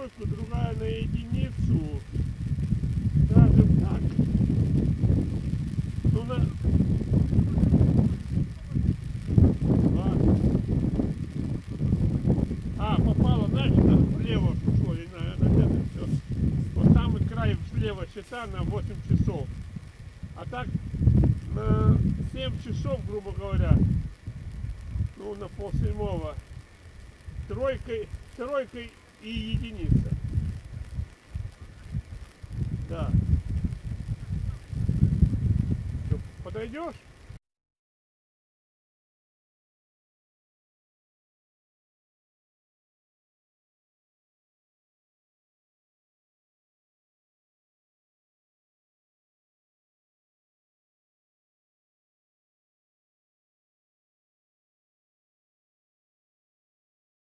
тройку, другая на единицу. Скажем так. Ну, на... Ладно. А, попало, знаешь, там влево пошло, и на, это все. Вот самый край слева щита на 8 часов. А так на 7 часов, грубо говоря, ну на полседьмого, тройкой, тройкой и единица. Да. Подойдешь?